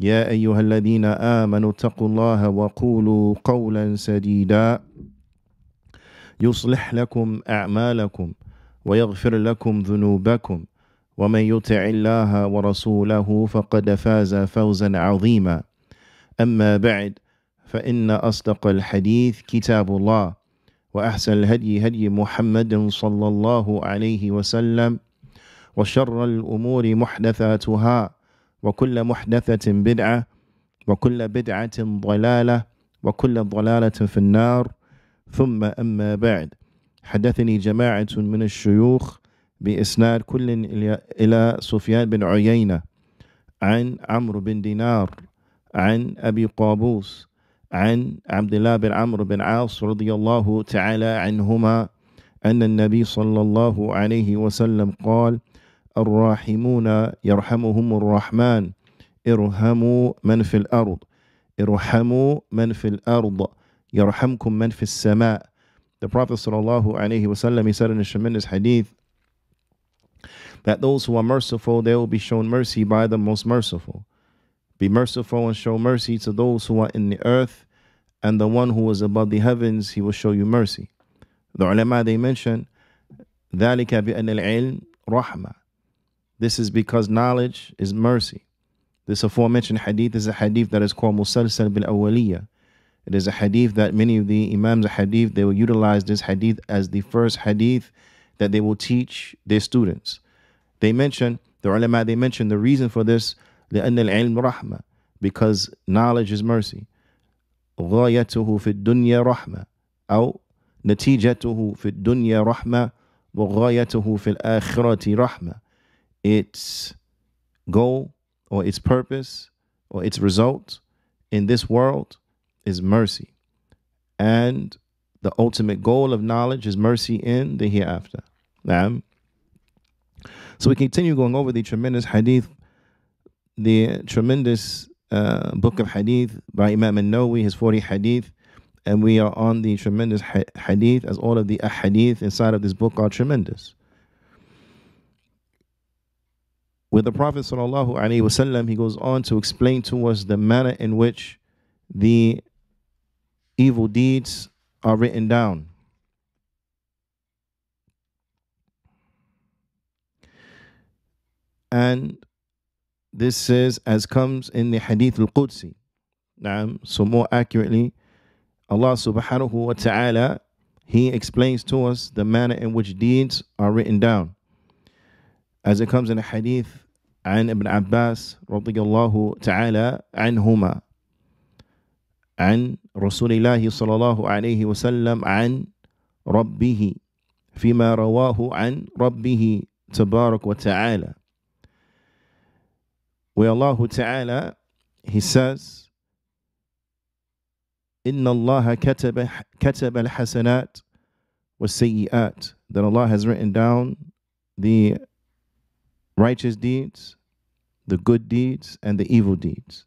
يا أيها الذين آمنوا اتقوا الله وقولوا قولا سديدا. يصلح لكم أعمالكم ويغفر لكم ذنوبكم. ومن يطع الله ورسوله فقد فاز فوزا عظيما. أما بعد فإن أصدق الحديث كتاب الله وأحسن الهدي هدي محمد صلى الله عليه وسلم وشر الأمور محدثاتها وكل محدثة بدعة وكل بدعة ضلالة وكل ضلالة في النار. ثم أما بعد. حدثني جماعة من الشيوخ بإسناد كل إلى سفيان بن عيينة عن عمرو بن دينار عن أبي قابوس عن عبد الله بن عمرو بن عاص رضي الله تعالى عنهما أن النبي صلى الله عليه وسلم قال الراحمون يرحمهم الرحمن ارحموا من في الأرض ارحموا من في الأرض يرحمكم من في السماء The Prophet sallallahu alaihi wasallam he said in a tremendous hadith that those who are merciful they will be shown mercy by the most merciful. Be merciful and show mercy to those who are in the earth, and the one who is above the heavens he will show you mercy. The ulama they mention ذلك بأن العلم رحمة This is because knowledge is mercy. This aforementioned hadith is a hadith that is called Musalsal bil Awaliyah. It is a hadith that many of the Imams of hadith, they will utilize this hadith as the first hadith that they will teach their students. They mention, the ulama, they mention the reason for this, لأن العلم رحمة, because knowledge is mercy. غايته في الدنيا رحمة أو نتيجته في الدنيا رحمة وغايته في الآخرة رحمة its goal or its purpose or its result in this world is mercy. And the ultimate goal of knowledge is mercy in the hereafter. Now, so we continue going over the tremendous hadith, the tremendous uh, book of hadith by Imam al-Nawawi, his 40 hadith, and we are on the tremendous hadith as all of the hadith inside of this book are tremendous. With the Prophet sallallahu alaihi wasallam, he goes on to explain to us the manner in which the evil deeds are written down. And this is as comes in the Hadith al-Qudsi. So more accurately, Allah subhanahu wa ta'ala, He explains to us the manner in which deeds are written down As it comes in the Hadith عن ابن عباس رضي الله تعالى عنهما عن رسول الله صلى الله عليه وسلم عن ربه فيما رواه عن ربه تبارك وتعالى where Allah Ta'ala He says إن الله كتب كتب الحسنات والسيئات that Allah has written down the righteous deeds, the good deeds, and the evil deeds.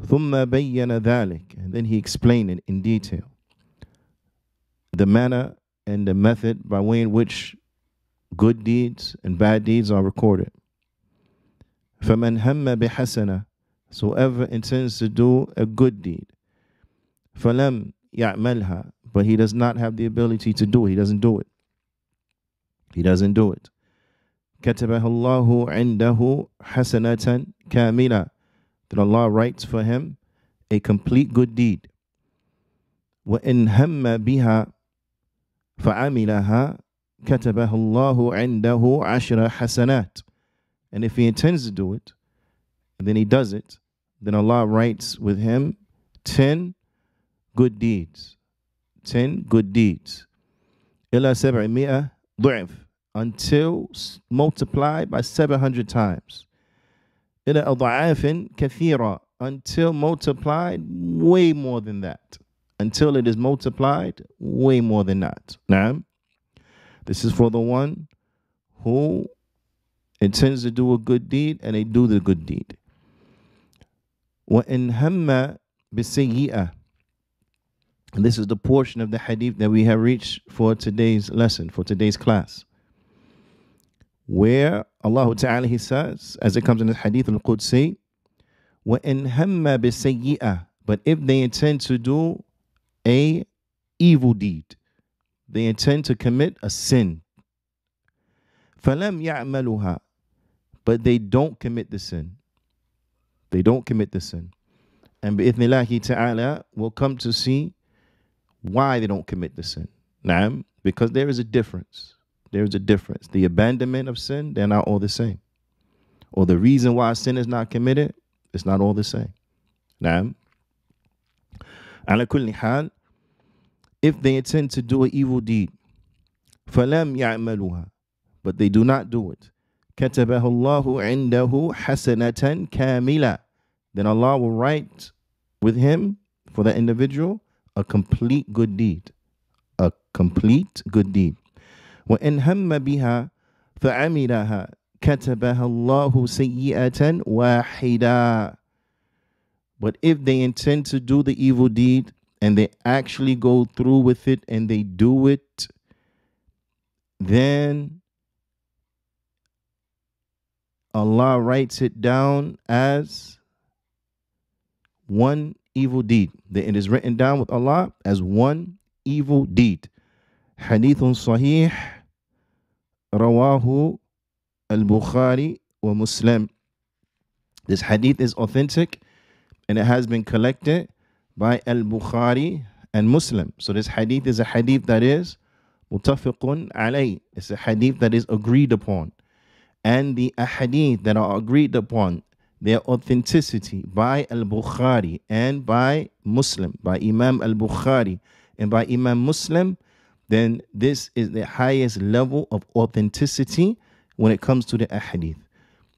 ثم بين ذلك and then he explained it in detail the manner and the method by way in which good deeds and bad deeds are recorded فمن هم بحسنة so whoever intends to do a good deed فلم يعملها but he does not have the ability to do it he doesn't do it he doesn't do it كتبها الله عنده حسنة كاملة then Allah writes for him a complete good deed. وإن هم بها فعملها كتبه الله عنده عشر حسنات. And if he intends to do it, and then he does it, then Allah writes with him 10 good deeds. 10 good deeds. إلى سبعمائة ضعف until multiplied by 700 times. إلى أضعاف كثيرة until multiplied way more than that. Until it is multiplied way more than that. Now, this is for the one who intends to do a good deed and they do the good deed. وإن هم بسيئة and this is the portion of the hadith that we have reached for today's lesson, for today's class. Where Allah Ta'ala He says, as it comes in the hadith al Qudsi, وَإِنْ هَمَّ بِسَيِّئَةٍ But if they intend to do a evil deed, they intend to commit a sin. فَلَمْ يَعْمَلُهَا But they don't commit the sin. They don't commit the sin. And bi'ithnillahi ta'ala, we'll come to see why they don't commit the sin. Now, because there is a difference. There is a difference. The abandonment of sin, they're not all the same. Or the reason why sin is not committed, it's not all the same. Now, على كل حال, if they intend to do an evil deed, فلم يعملوها, but they do not do it, كتبه الله عنده حسنة كاملة, then Allah will write with him for that individual a complete good deed. A complete good deed. وإن هم بها فعملها كتبها الله سيئة واحدة. But if they intend to do the evil deed and they actually go through with it and they do it, then Allah writes it down as one evil deed. That it is written down with Allah as one evil deed. Sahih Rawahu al-Bukhari wa Muslim. This hadith is authentic and it has been collected by al-Bukhari and Muslim. So this hadith is a hadith that is mutafiqun alay. It's a hadith that is agreed upon. And the ahadith that are agreed upon their authenticity by Al Bukhari and by Muslim, by Imam Al Bukhari and by Imam Muslim, then this is the highest level of authenticity when it comes to the ahadith.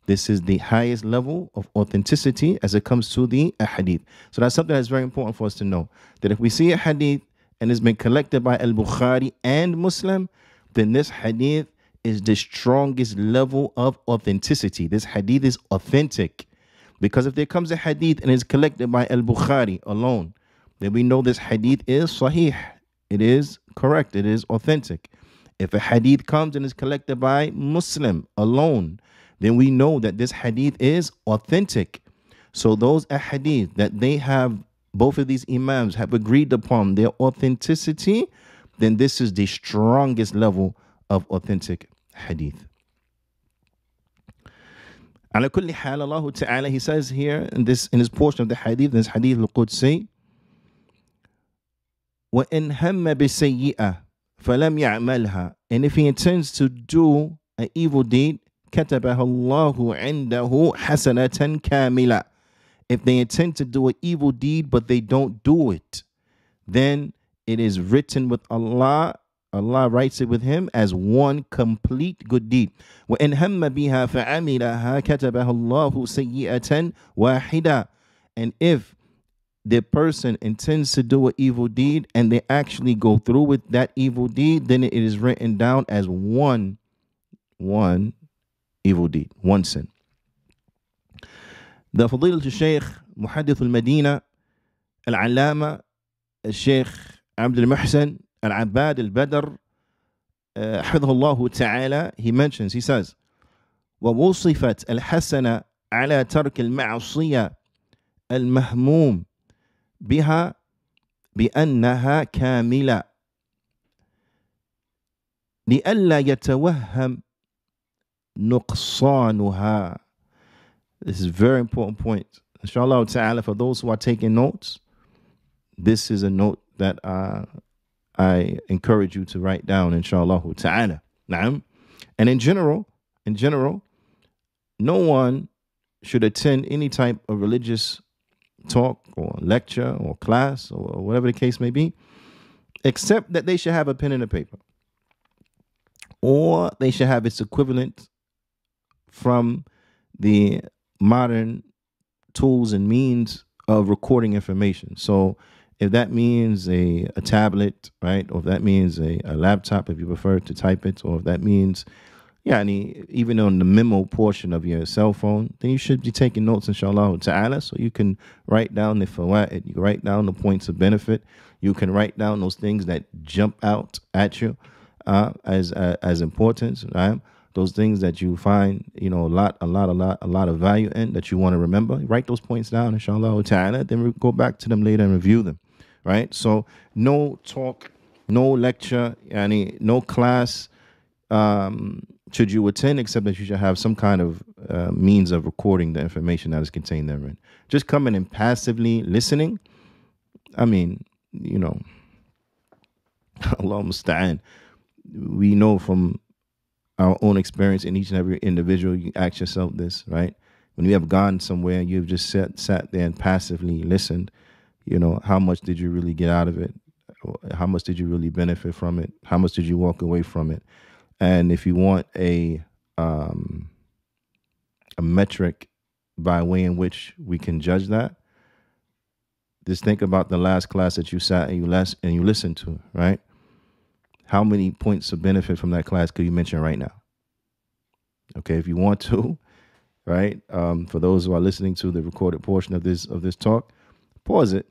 This is the highest level of authenticity as it comes to the ahadith. So that's something that's very important for us to know. That if we see a hadith and it's been collected by Al Bukhari and Muslim, then this hadith is the strongest level of authenticity. This hadith is authentic. Because if there comes a hadith and it's collected by Al Bukhari alone, then we know this hadith is sahih. It is correct. It is authentic. If a hadith comes and is collected by Muslim alone, then we know that this hadith is authentic. So those hadith that they have, both of these imams have agreed upon their authenticity, then this is the strongest level of authentic hadith. على كل حال Allah Ta'ala he says here in this in this portion of the hadith this hadith al-Qudsi وإن هم بسيئة فلم يعملها and if he intends to do an evil deed كتبها الله عنده حسنة كاملة if they intend to do an evil deed but they don't do it then it is written with Allah Allah writes it with him as one complete good deed. وَإِنْ هَمَّ بِهَا فَعَمِلَهَا كَتَبَهَا اللَّهُ سَيِّئَةً وَاحِدًا And if the person intends to do an evil deed and they actually go through with that evil deed, then it is written down as one, one evil deed, one sin. The فضيلة الشيخ محدث المدينة العلامة الشيخ عبد المحسن Al-Abbad al-Badr, uh, حفظه الله تعالى, he mentions, he says, ووصفت الحسنة على ترك المعصية المهموم بها بأنها كاملة لئلا يتوهم نقصانها This is a very important point. inshallah ta'ala, for those who are taking notes, this is a note that uh, I encourage you to write down, inshallah ta'ala. Naam. And in general, in general, no one should attend any type of religious talk or lecture or class or whatever the case may be, except that they should have a pen and a paper. Or they should have its equivalent from the modern tools and means of recording information. So if that means a, a tablet, right, or if that means a, a laptop, if you prefer to type it, or if that means and even on the memo portion of your cell phone, then you should be taking notes, inshallah to ta'ala, so you can write down the fawaid, you write down the points of benefit, you can write down those things that jump out at you uh, as uh, as importance, right? Those things that you find, you know, a lot, a lot, a lot, a lot of value in that you want to remember. Write those points down, inshallah ta'ala. Then we go back to them later and review them, right? So no talk, no lecture, any no class. Um, should you attend, except that you should have some kind of uh, means of recording the information that is contained therein. Just coming and passively listening, I mean, you know, Allah musta'an. We know from our own experience in each and every individual, you ask yourself this, right? When you have gone somewhere and you've just sat, sat there and passively listened, you know, how much did you really get out of it? How much did you really benefit from it? How much did you walk away from it? And if you want a um, a metric by way in which we can judge that, just think about the last class that you sat and you last and you listened to, right? How many points of benefit from that class could you mention right now? Okay, if you want to, right? Um, for those who are listening to the recorded portion of this of this talk, pause it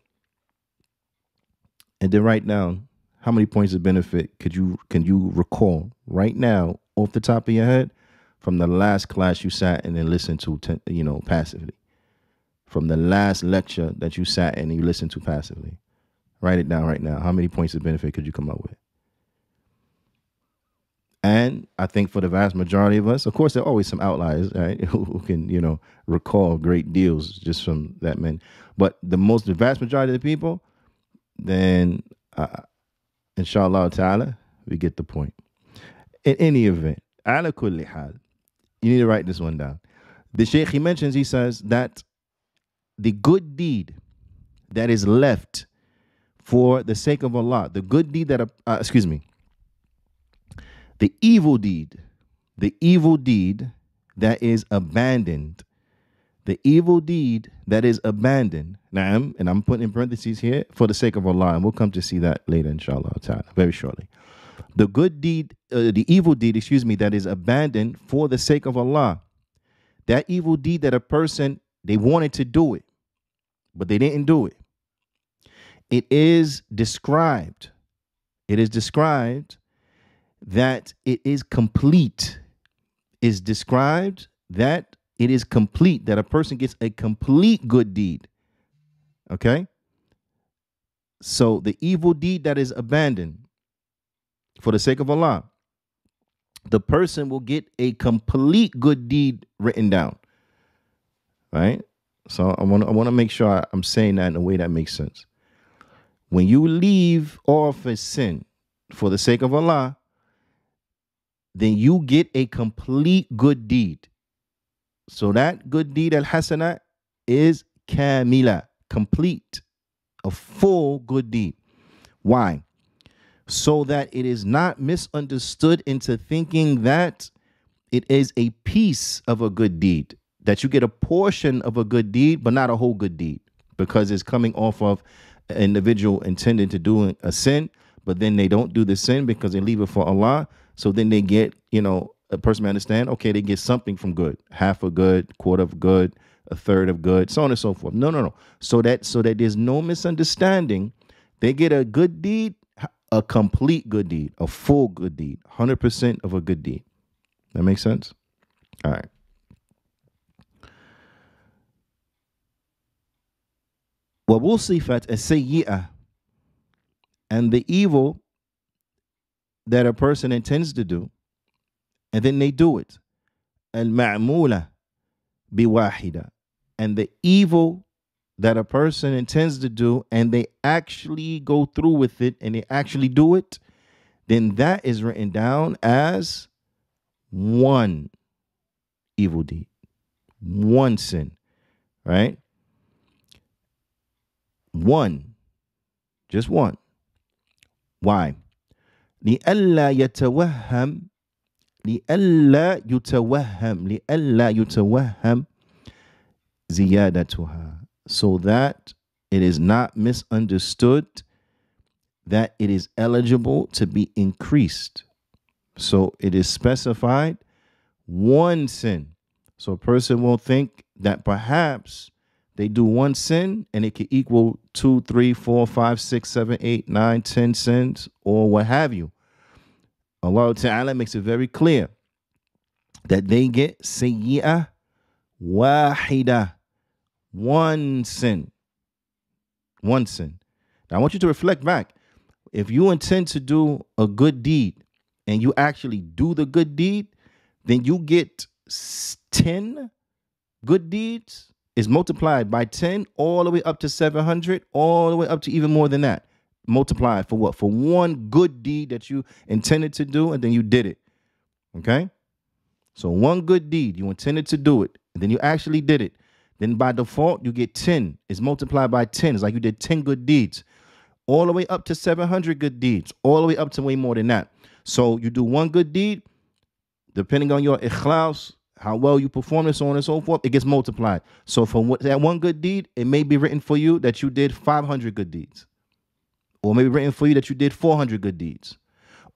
and then write down how many points of benefit could you can you recall right now off the top of your head from the last class you sat and then listened to you know passively? From the last lecture that you sat and you listened to passively? Write it down right now. How many points of benefit could you come up with? And I think for the vast majority of us, of course, there are always some outliers, right, who can, you know, recall great deals just from that man. But the most, the vast majority of the people, then uh, inshallah ta'ala, we get the point. In any event, ala kulli hal, you need to write this one down. The Shaykh he mentions, he says that the good deed that is left for the sake of Allah, the good deed that, uh, excuse me, the evil deed, the evil deed that is abandoned, the evil deed that is abandoned. Now, I'm, and I'm putting in parentheses here for the sake of Allah, and we'll come to see that later, inshallah, very shortly. The good deed, uh, the evil deed, excuse me, that is abandoned for the sake of Allah. That evil deed that a person, they wanted to do it, but they didn't do it. It is described, it is described that it is complete, is described that it is complete, that a person gets a complete good deed. Okay? So the evil deed that is abandoned for the sake of Allah, the person will get a complete good deed written down. Right? So I want to I want to make sure I'm saying that in a way that makes sense. When you leave off a sin for the sake of Allah, then you get a complete good deed. So that good deed al hasana is kamila, complete, a full good deed. Why? So that it is not misunderstood into thinking that it is a piece of a good deed, that you get a portion of a good deed, but not a whole good deed, because it's coming off of an individual intending to do a sin, but then they don't do the sin because they leave it for Allah. So then they get, you know, a person may understand, okay, they get something from good, half a good, quarter of good, a third of good, so on and so forth. No, no, no. So that so that there's no misunderstanding, they get a good deed, a complete good deed, a full good deed, 100% of a good deed. That makes sense? All right. ووصفت السيئة and the evil that a person intends to do and then they do it. Al-ma'mula biwahida. and the evil that a person intends to do and they actually go through with it and they actually do it, then that is written down as one evil deed, one sin, right? One, just one. Why? لئلا يتوهم لئلا يتوهم لئلا يتوهم زيادتها. So that it is not misunderstood that it is eligible to be increased. So it is specified one sin. So a person will think that perhaps they do one sin and it could equal two, three, four, five, six, seven, eight, nine, ten sins or what have you. Allah Ta'ala makes it very clear that they get sayyi'ah wahida, one sin. One sin. Now I want you to reflect back. If you intend to do a good deed and you actually do the good deed, then you get 10 good deeds is multiplied by 10 all the way up to 700, all the way up to even more than that. Multiplied for what? For one good deed that you intended to do and then you did it. Okay? So one good deed, you intended to do it, and then you actually did it. Then by default, you get 10. It's multiplied by 10. It's like you did 10 good deeds, all the way up to 700 good deeds, all the way up to way more than that. So you do one good deed, depending on your ikhlas, how well you perform and so on and so forth, it gets multiplied. So for what that one good deed, it may be written for you that you did 500 good deeds. Or maybe written for you that you did 400 good deeds.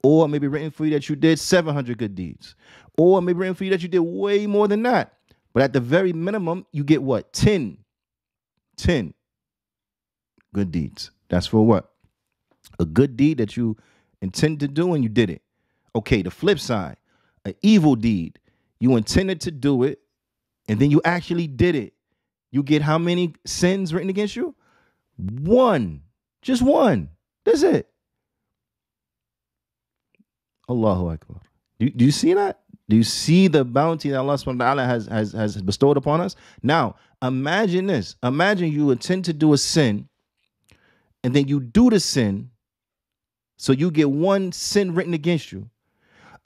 Or maybe written for you that you did 700 good deeds. Or maybe written for you that you did way more than that. But at the very minimum, you get what? 10. 10 good deeds. That's for what? A good deed that you intended to do and you did it. Okay, the flip side, an evil deed. You intended to do it and then you actually did it. You get how many sins written against you? One. Just one. That's it. Allahu Akbar. Do, do you see that? Do you see the bounty that Allah subhanahu wa ta'ala has, has, has bestowed upon us? Now, imagine this. Imagine you intend to do a sin and then you do the sin. So you get one sin written against you.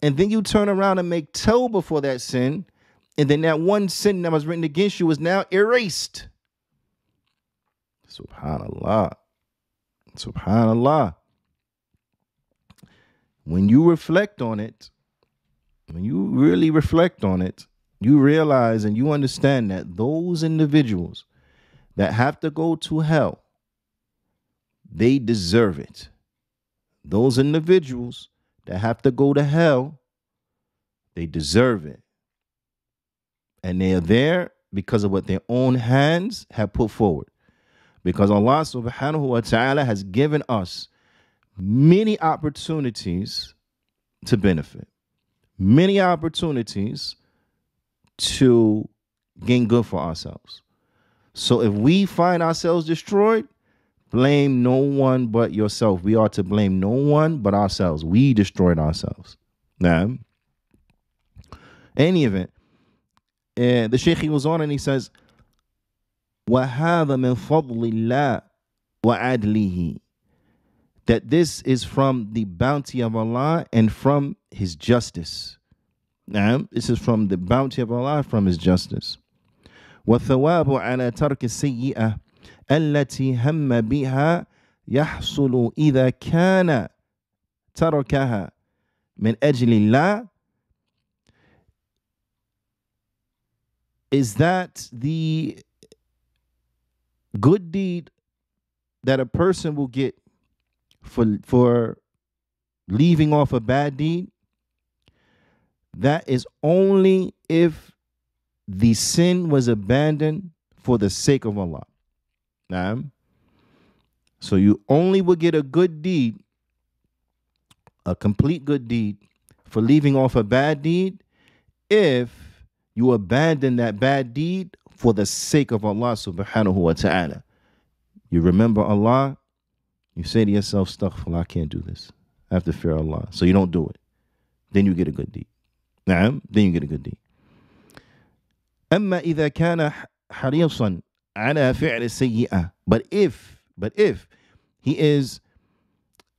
And then you turn around and make tawbah for that sin. And then that one sin that was written against you is now erased. Subhanallah. Subhanallah. When you reflect on it, when you really reflect on it, you realize and you understand that those individuals that have to go to hell, they deserve it. Those individuals that have to go to hell, they deserve it. And they are there because of what their own hands have put forward. Because Allah subhanahu wa ta'ala has given us many opportunities to benefit many opportunities to gain good for ourselves. So if we find ourselves destroyed, blame no one but yourself. We are to blame no one but ourselves. We destroyed ourselves. Now, any event, uh, the Sheikh goes on and he says, وَهَذَا مِنْ فَضْلِ اللَّهِ وَعَدْلِهِ that this is from the bounty of Allah and from His justice. Now, this is from the bounty of Allah from His justice. والثواب على ترك السيئة التي هم بها يحصل إذا كان تركها من أجل الله is that the good deed that a person will get for for leaving off a bad deed, that is only if the sin was abandoned for the sake of Allah. Now, so you only will get a good deed, a complete good deed, for leaving off a bad deed if you abandon that bad deed for the sake of Allah subhanahu wa ta'ala. You remember Allah you say to yourself, Astaghfirullah, I can't do this. I have to fear Allah. So you don't do it. Then you get a good deed. Naam, then you get a good deed. أما إذا كان حريصا على فعل السيئة but if but if he is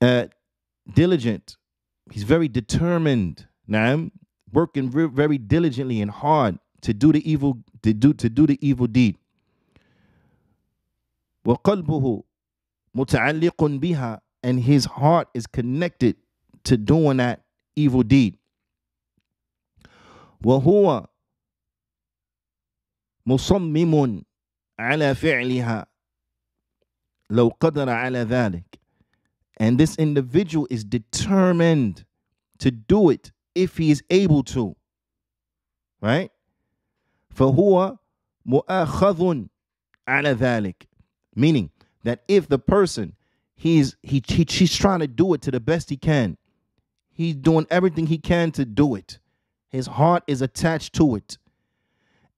uh, diligent he's very determined نعم working very diligently and hard to do the evil to do to do the evil deed وقلبه متعلق بها and his heart is connected to doing that evil deed وهو مصمم على فعلها لو قدر على ذلك and this individual is determined to do it if he is able to right فهو مؤاخذ على ذلك meaning that if the person he's he, he he's trying to do it to the best he can he's doing everything he can to do it his heart is attached to it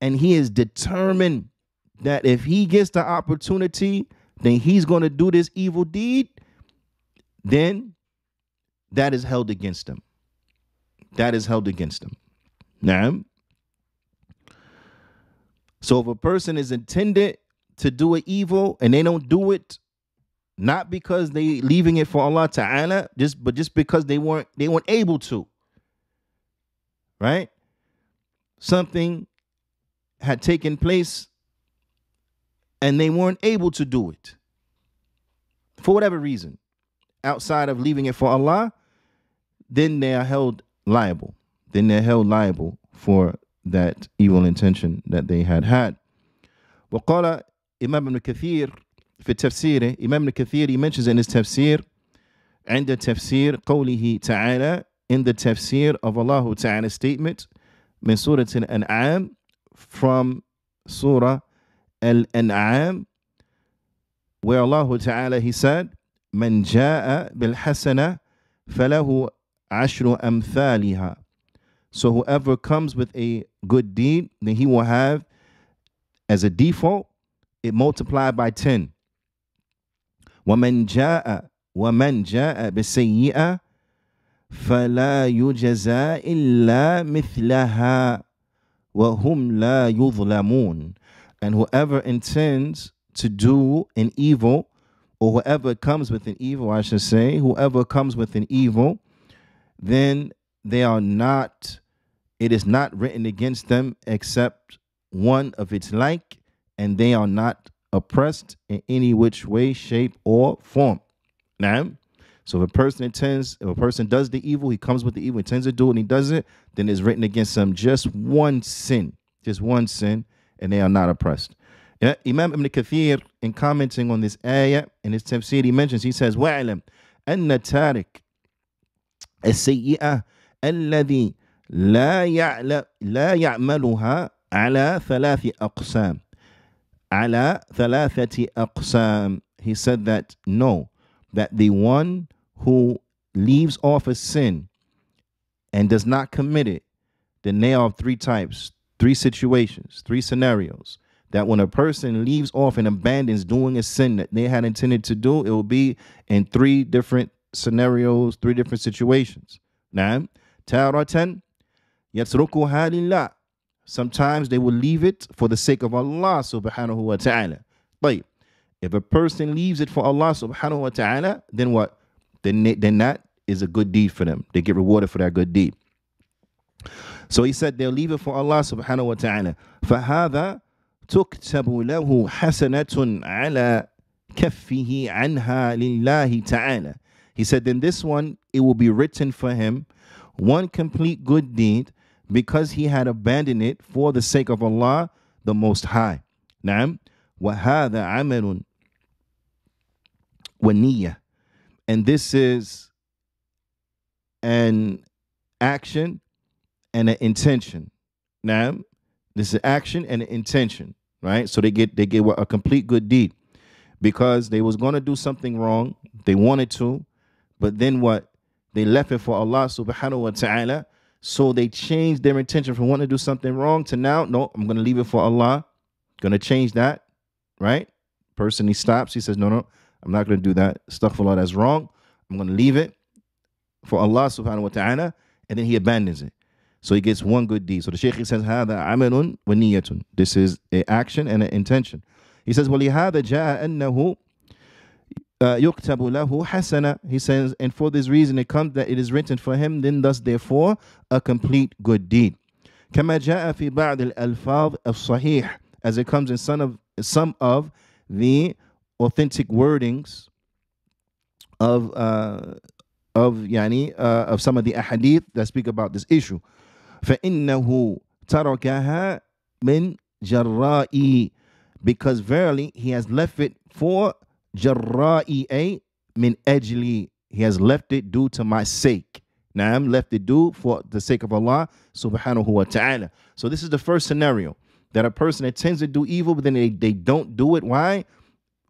and he is determined that if he gets the opportunity then he's going to do this evil deed then that is held against him that is held against him now so if a person is intended to do an evil and they don't do it not because they leaving it for Allah Ta'ala, just but just because they weren't they weren't able to. Right? Something had taken place and they weren't able to do it. For whatever reason, outside of leaving it for Allah, then they are held liable. Then they're held liable for that evil intention that they had had. وقال إمام ابن كثير في تفسيره إمام ابن كثير he mentions in his تفسير عند تفسير قوله تعالى in the tafsir of Allah Ta'ala statement من سورة الأنعام from Surah Al-An'am where Allah Ta'ala he said من جاء بالحسنة فله عشر أمثالها so whoever comes with a good deed then he will have as a default it multiplied by 10 ومن جاء ومن جاء بالسيئة فلا يجزى إلا مثلها وهم لا يظلمون and whoever intends to do an evil or whoever comes with an evil I should say whoever comes with an evil then they are not it is not written against them except one of its like and they are not oppressed in any which way, shape, or form. Now, so if a person intends, if a person does the evil, he comes with the evil, intends to do it, and he does it, then it's written against them just one sin, just one sin, and they are not oppressed. Imam Ibn Kathir, in commenting on this ayah in his tafsir, he mentions, he says, وَعْلَمْ أَنَّ تَارِكَ السيئة الذي لا يعلم لا يعملها على ثلاث أقسام على ثلاثة أقسام. He said that no, that the one who leaves off a sin and does not commit it, then they are three types, three situations, three scenarios. That when a person leaves off and abandons doing a sin that they had intended to do, it will be in three different scenarios, three different situations. Now, تارة يتركها لله Sometimes they will leave it for the sake of Allah subhanahu wa ta'ala. But if a person leaves it for Allah subhanahu wa ta'ala, then what? Then, then that is a good deed for them. They get rewarded for that good deed. So he said they'll leave it for Allah subhanahu wa ta'ala. فَهَذَا تُكْتَبُ لَهُ حَسَنَةٌ عَلَى كَفِّهِ عَنْهَا لِلَّهِ ta'ala. He said then this one, it will be written for him, one complete good deed because he had abandoned it for the sake of Allah the Most High. نعم وهذا عمل ونية and this is an action and an intention. Now, this is action and an intention, right? So they get they get a complete good deed because they was going to do something wrong. They wanted to, but then what? They left it for Allah subhanahu wa ta'ala so they changed their intention from wanting to do something wrong to now, no, I'm going to leave it for Allah. Going to change that, right? Person, he stops. He says, no, no, I'm not going to do that. Stuff Allah, that's wrong. I'm going to leave it for Allah subhanahu wa ta'ala. And then he abandons it. So he gets one good deed. So the Shaykh says, هذا عمل ونية. This is an action and an intention. He says, ولهذا جاء أنه يكتب له حسنة. He says, and for this reason it comes that it is written for him, then thus therefore a complete good deed. كما جاء في بعض الألفاظ الصحيح as it comes in some of some of the authentic wordings of uh, of yani uh, of some of the ahadith that speak about this issue. فإنه تركها من جرائي because verily he has left it for jarra'i min ajli. He has left it due to my sake. Now I'm left it due for the sake of Allah subhanahu wa ta'ala. So this is the first scenario that a person intends to do evil, but then they, they don't do it. Why?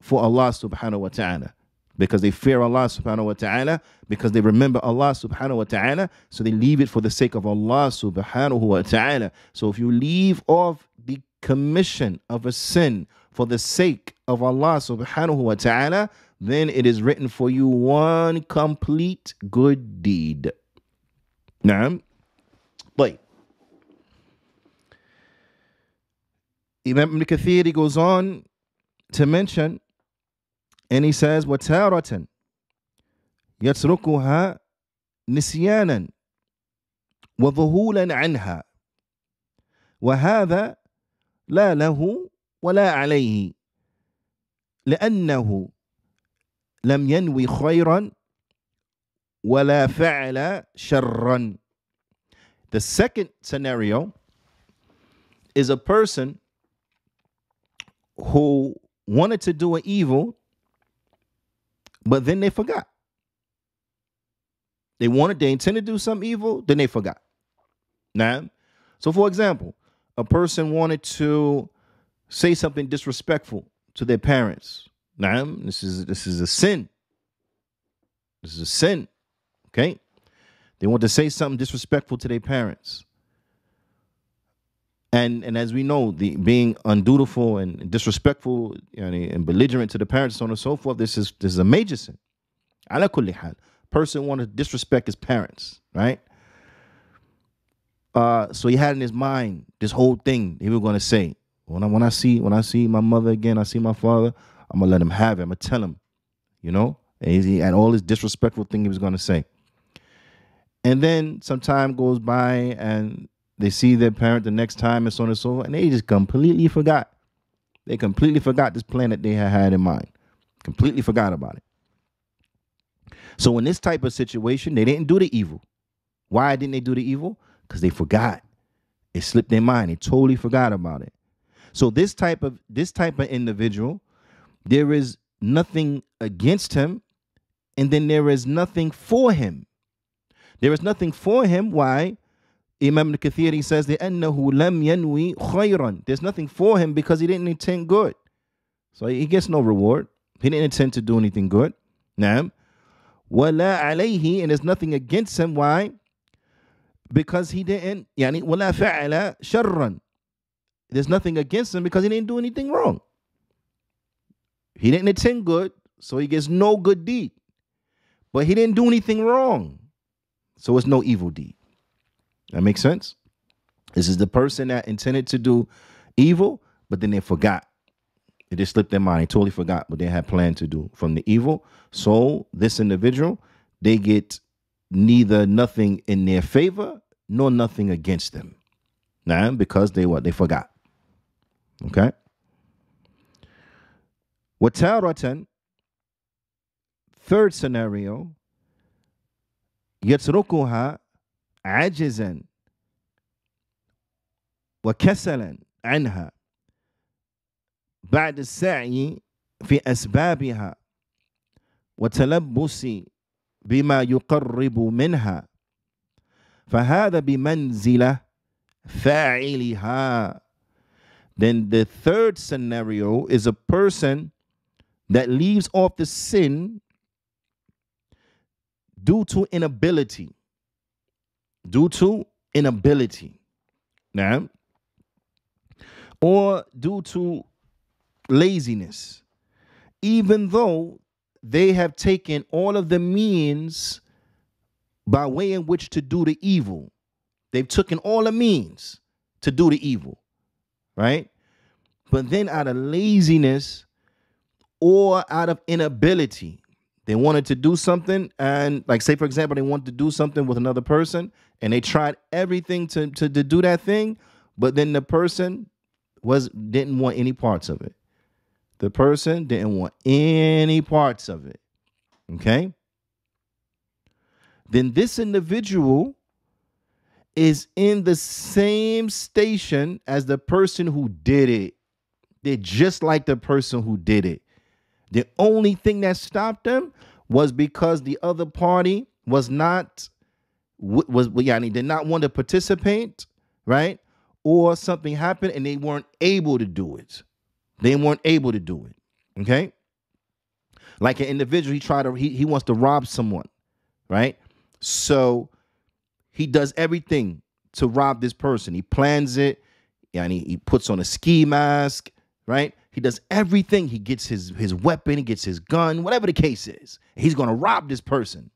For Allah subhanahu wa ta'ala. Because they fear Allah subhanahu wa ta'ala, because they remember Allah subhanahu wa ta'ala, so they leave it for the sake of Allah subhanahu wa ta'ala. So if you leave off the commission of a sin for the sake of Allah subhanahu wa ta'ala, then it is written for you one complete good deed. نعم طيب Imam Ibn Kathir he goes on to mention and he says, وَتَارَةً يَتْرُكُهَا نسيانا وظهولا عنها وهذا لا له ولا عليه لأنه لم ينوي خيرا ولا فعل شرا The second scenario is a person who wanted to do an evil but then they forgot. They wanted, they intended to do something evil, then they forgot. Now, so for example, a person wanted to say something disrespectful to their parents. Now, this is this is a sin. This is a sin. Okay? They want to say something disrespectful to their parents. And and as we know, the being undutiful and disrespectful and belligerent to the parents, so on and so forth, this is this is a major sin. Ala. Person want to disrespect his parents, right? Uh, so he had in his mind this whole thing he was gonna say. When I when I see when I see my mother again, I see my father, I'm gonna let him have it. I'm gonna tell him, you know, and he had all this disrespectful thing he was gonna say. And then some time goes by and they see their parent the next time and so on and so forth, and they just completely forgot. They completely forgot this plan that they had had in mind. Completely forgot about it. So in this type of situation, they didn't do the evil. Why didn't they do the evil? Because they forgot. It slipped their mind. They totally forgot about it. So this type of this type of individual, there is nothing against him, and then there is nothing for him. There is nothing for him. Why? Imam al-Kathiri says the lam yanwi khayran. There's nothing for him because he didn't intend good. So he gets no reward. He didn't intend to do anything good. Naam. Wala alayhi and there's nothing against him. Why? Because he didn't yani fa'ala sharran. There's nothing against him because he didn't do anything wrong. He didn't intend good, so he gets no good deed. But he didn't do anything wrong. So it's no evil deed. That makes sense? This is the person that intended to do evil, but then they forgot. It just slipped their mind. They totally forgot what they had planned to do from the evil. So this individual, they get neither nothing in their favor nor nothing against them. Now, because they what? They forgot. Okay? وتارة third scenario يتركها عجزا وكسلا عنها بعد السعي في أسبابها وتلبس بما يقرب منها فهذا بمنزلة فاعلها then the third scenario is a person that leaves off the sin due to inability due to inability. Now, or due to laziness, even though they have taken all of the means by way in which to do the evil. They've taken all the means to do the evil, right? But then out of laziness or out of inability, they wanted to do something and like say for example they wanted to do something with another person and they tried everything to, to, to do that thing but then the person was didn't want any parts of it the person didn't want any parts of it okay then this individual is in the same station as the person who did it they're just like the person who did it the only thing that stopped them was because the other party was not was yeah, did not want to participate, right? Or something happened and they weren't able to do it. They weren't able to do it. Okay? Like an individual, he tried to he, he wants to rob someone, right? So he does everything to rob this person. He plans it, and he, he puts on a ski mask, right? He does everything. He gets his, his weapon, he gets his gun, whatever the case is. He's to rob this person.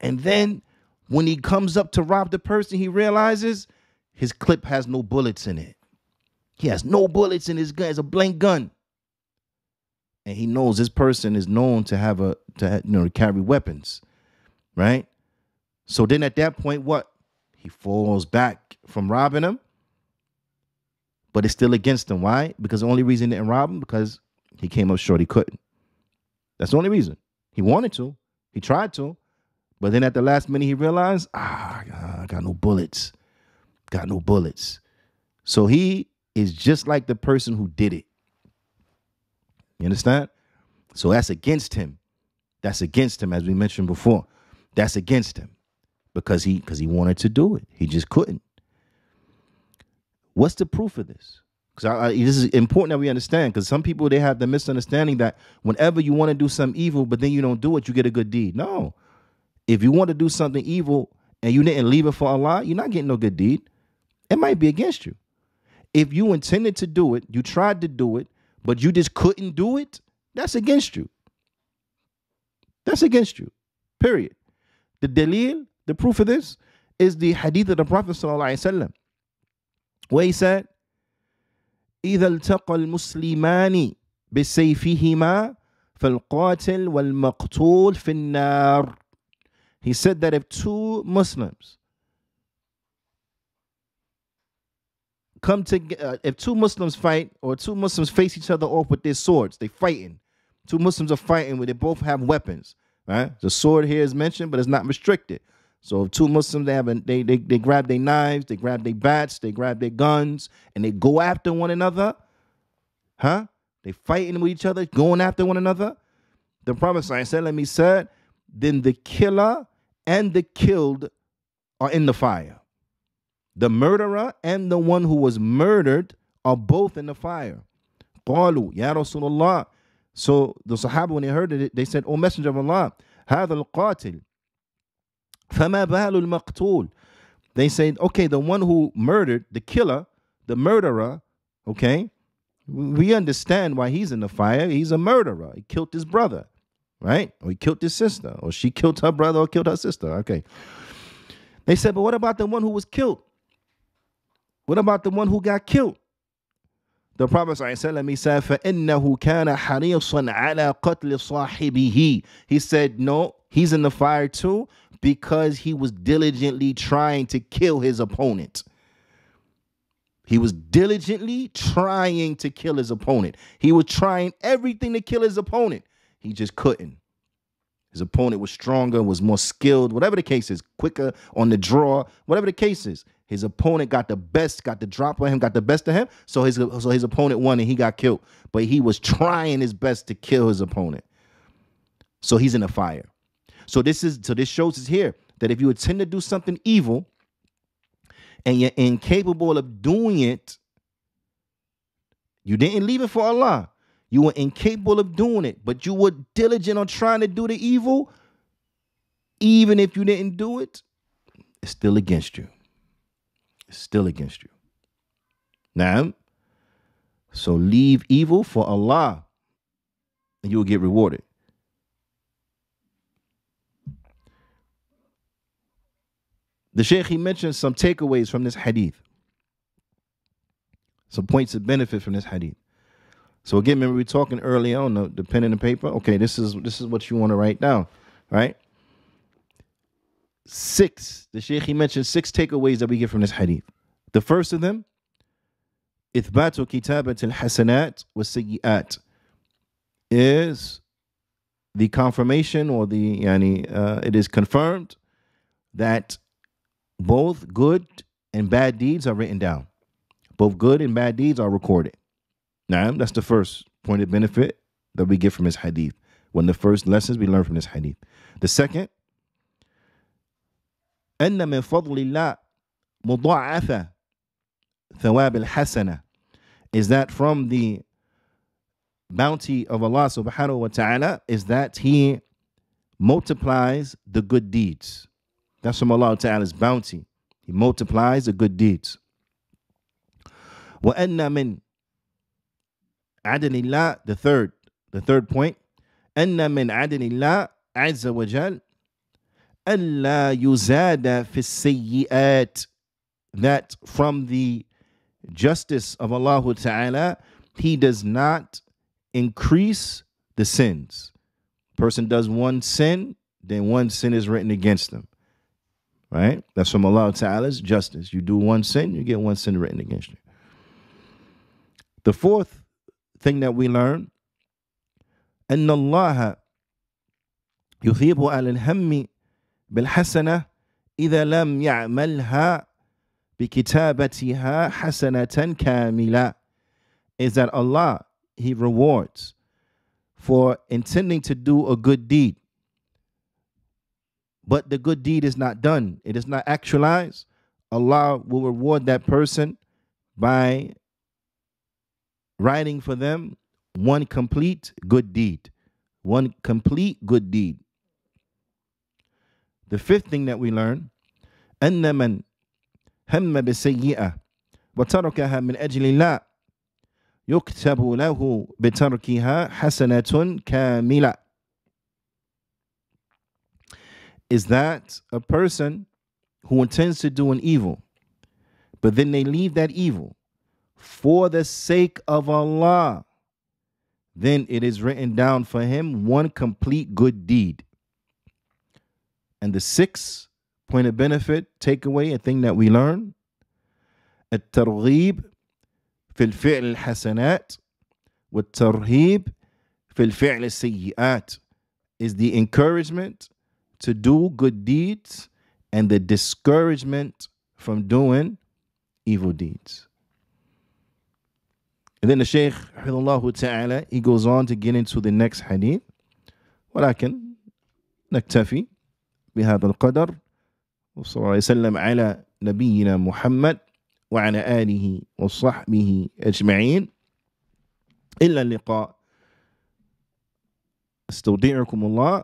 And then when he comes up to rob the person, he realizes his clip has no bullets in it. He has no bullets in his gun. It's a blank gun. And he knows this person is known to have a to you know to carry weapons, right? So then at that point, what? He falls back from robbing him but it's still against him. Why? Because the only reason he didn't rob him because he came up short. He couldn't. That's the only reason. He wanted to. He tried to. But then at the last minute, he realized, ah, I got no bullets. Got no bullets. So he is just like the person who did it. You understand? So that's against him. That's against him, as we mentioned before. That's against him because he because he wanted to do it. He just couldn't. What's the proof of this? Because this is important that we understand. Because some people they have the misunderstanding that whenever you want to do some evil, but then you don't do it, you get a good deed. No, if you want to do something evil and you didn't leave it for Allah, you're not getting no good deed. It might be against you. If you intended to do it, you tried to do it, but you just couldn't do it, that's against you. That's against you. Period. The dalil, the proof of this, is the hadith of the Prophet sallallahu alaihi wasallam where he said, إذا التقى المسلمان بسيفهما فالقاتل والمقتول في النار He said that if two Muslims come to uh, if two Muslims fight or two Muslims face each other off with their swords, they fighting. Two Muslims are fighting where they both have weapons. Right? The sword here is mentioned, but it's not restricted. So if two Muslims they have a, they, they they grab their knives, they grab their bats, they grab their guns, and they go after one another, huh? They fighting with each other, going after one another. The Prophet said, "Let me said, then the killer and the killed are in the fire. The murderer and the one who was murdered are both in the fire." قالوا يا رسول الله. So the Sahaba when they heard it, they said, "O Messenger of Allah, هذا القاتل." فما بال المقتول they say okay the one who murdered the killer the murderer okay we understand why he's in the fire he's a murderer he killed his brother right or he killed his sister or she killed her brother or killed her sister okay they said but what about the one who was killed what about the one who got killed the Prophet ﷺ said, فَإِنَّهُ كَانَ حَرِيصًا عَلَى قَتْلِ صَاحِبِهِ He said, no, he's in the fire too because he was diligently trying to kill his opponent. He was diligently trying to kill his opponent. He was trying everything to kill his opponent. He just couldn't. His opponent was stronger, was more skilled, whatever the case is, quicker on the draw, whatever the case is. His opponent got the best, got the drop on him, got the best of him. So his so his opponent won and he got killed. But he was trying his best to kill his opponent. So he's in the fire. So this is so this shows us here that if you intend to do something evil and you're incapable of doing it, you didn't leave it for Allah. You were incapable of doing it, but you were diligent on trying to do the evil. Even if you didn't do it, it's still against you. It's still against you. Now, so leave evil for Allah, and you will get rewarded. the Shaykh he mentions some takeaways from this hadith. Some points of benefit from this hadith. So again, remember we were talking earlier on the, the pen and the paper. Okay, this is this is what you want to write down, right? Six. The Shaykh he mentioned six takeaways that we get from this hadith. The first of them, إثبات كتابة الحسنات والسيئات is the confirmation or the yani, uh, it is confirmed that both good and bad deeds are written down. Both good and bad deeds are recorded. Now, that's the first point of benefit that we get from this hadith. One of the first lessons we learn from this hadith. The second, أن من فضل الله مضاعفة ثواب الحسنة is that from the bounty of Allah subhanahu wa ta'ala is that He multiplies the good deeds. That's from Allah Ta'ala's bounty. He multiplies the good deeds. وأن من عدل الله the third the third point أن من عدل الله عز وجل ألا يزاد في السيئات that from the justice of Allah Ta'ala he does not increase the sins. Person does one sin, then one sin is written against them. Right? That's from Allah Ta'ala's justice. You do one sin, you get one sin written against you. The fourth thing that we learn أن الله يثيب على الهم بالحسنة إذا لم يعملها بكتابتها حسنة كاملة is that Allah he rewards for intending to do a good deed but the good deed is not done it is not actualized Allah will reward that person by writing for them one complete good deed one complete good deed the fifth thing that we learn أن من هم بسيئة وتركها من أجل الله يكتب له بتركها حسنة كاملة is that a person who intends to do an evil, but then they leave that evil for the sake of Allah, then it is written down for him one complete good deed. And the sixth point of benefit, takeaway, a thing that we learn, الترغيب في الفعل الحسنات والترهيب في الفعل السيئات is the encouragement to do good deeds and the discouragement from doing evil deeds. And then the Shaykh, ta'ala, he goes on to get into the next hadith. ولكن نكتفي بهذا القدر وصلى الله وسلم على نبينا محمد وعلى آله وصحبه أجمعين إلا اللقاء استودعكم الله